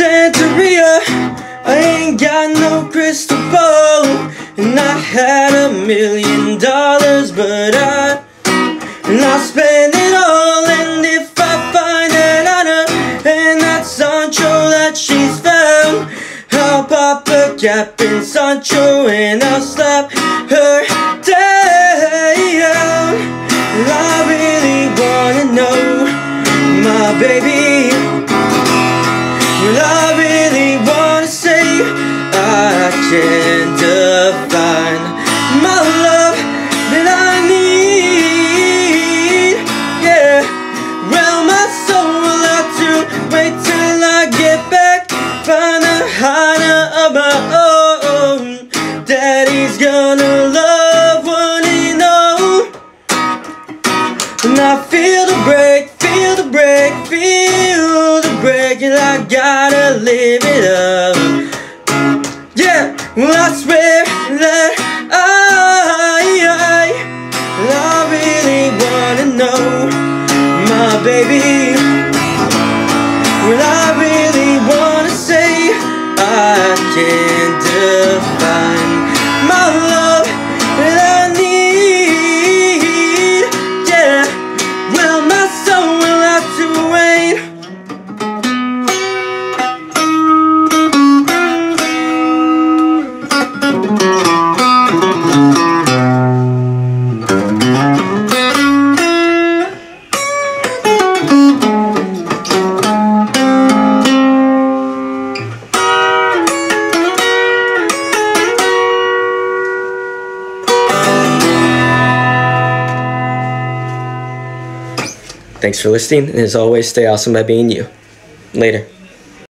Santeria, I ain't got no crystal ball, and I had a million dollars, but I, and I spend it all, and if I find that Anna, and that Sancho that she's found, I'll pop a cap in Sancho, and I'll slap her down. I really wanna know, my baby. Can't define my love that I need. Yeah, well, my soul will have to wait till I get back. Find a Hana of my own. Daddy's gonna love what he knows. And I feel the break, feel the break, feel the break, and I gotta live it up. I swear that I, I, really wanna know, my baby. Well I really wanna say I can't Thanks for listening, and as always, stay awesome by being you. Later.